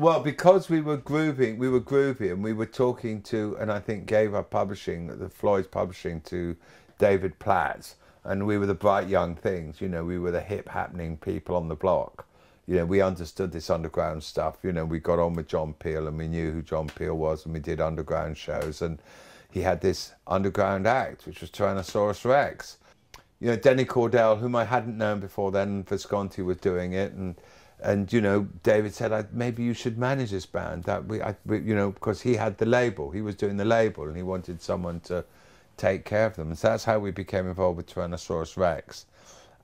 Well, because we were grooving, we were groovy, and we were talking to, and I think gave our publishing, the Floyd's publishing to David Platz, and we were the bright young things. You know, we were the hip happening people on the block. You know, we understood this underground stuff. You know, we got on with John Peel, and we knew who John Peel was, and we did underground shows, and he had this underground act, which was Tyrannosaurus Rex. You know, Denny Cordell, whom I hadn't known before then, Visconti was doing it, and and you know, David said, maybe you should manage this band. That we, I, we, you know, because he had the label, he was doing the label, and he wanted someone to take care of them. And so that's how we became involved with Tyrannosaurus Rex,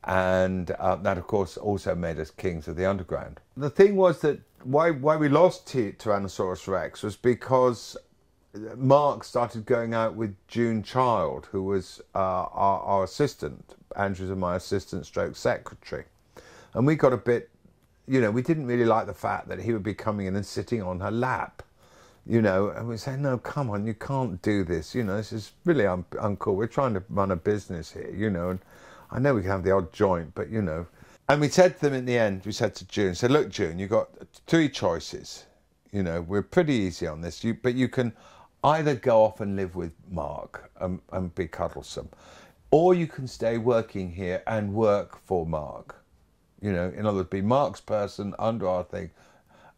and uh, that, of course, also made us kings of the underground. The thing was that why why we lost T- Tyrannosaurus Rex was because Marc started going out with June Child, who was uh, our, our assistant. Andrew's and my assistant, stroke secretary, and we got a bit you know, we didn't really like the fact that he would be coming in and sitting on her lap, you know, and we say, no, come on, you can't do this. You know, this is really un- uncool. We're trying to run a business here, you know, and I know we can have the odd joint, but you know. And we said to them in the end, we said to June, said, look, June, you've got three choices. You know, we're pretty easy on this, you, but you can either go off and live with Marc and, and be cuddlesome, or you can stay working here and work for Marc you know, in other words, be Marc's person under our thing,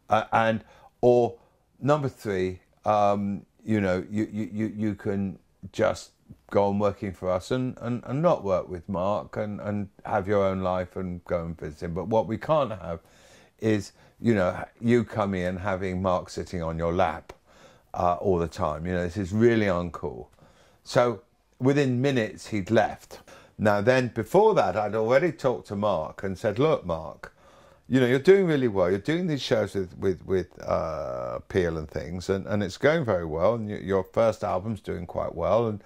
uh, and or number three, um, you know, you, you you can just go on working for us and, and, and not work with Marc and, and have your own life and go and visit him. But what we can't have is, you know, you come in having Marc sitting on your lap uh, all the time. You know, this is really uncool. So within minutes, he'd left. Now, then, before that, I'd already talked to Marc and said, "Look, Marc, you know, you're doing really well. You're doing these shows with with with uh, Peel and things, and, and it's going very well. And your first album's doing quite well. And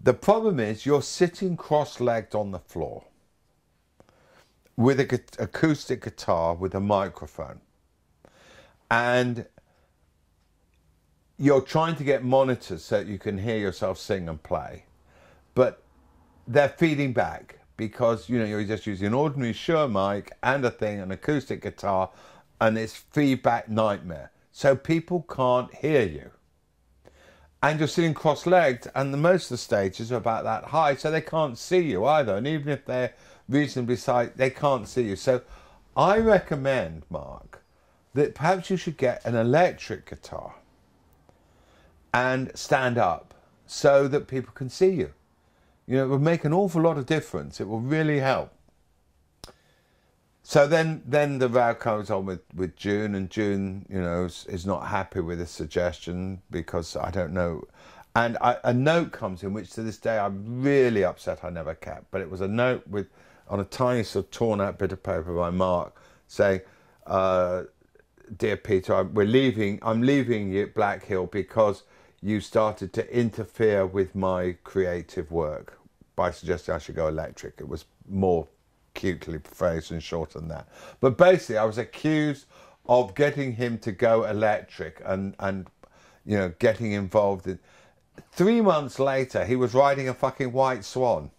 the problem is, you're sitting cross-legged on the floor with a acoustic guitar with a microphone, and you're trying to get monitors so you can hear yourself sing and play, but they're feeding back because you know you're just using an ordinary Shure mic and a thing, an acoustic guitar, and it's feedback nightmare. So people can't hear you. And you're sitting cross-legged, and the most of the stages are about that high, so they can't see you either. And even if they're reasonably sight, they can't see you. So I recommend, Marc, that perhaps you should get an electric guitar and stand up so that people can see you. You know, it would make an awful lot of difference. It will really help. So then, then the row comes on with, with June, and June, you know, is, is not happy with the suggestion because I don't know. And I, a note comes in, which to this day I'm really upset I never kept. But it was a note with on a tiny sort of torn out bit of paper by Marc saying, uh, "Dear Peter, I'm, we're leaving. I'm leaving you Blackhill because you started to interfere with my creative work by suggesting I should go electric. It was more cutely phrased and short than that. But basically, I was accused of getting him to go electric and, and you know, getting involved in. Three months later, he was riding a fucking white swan.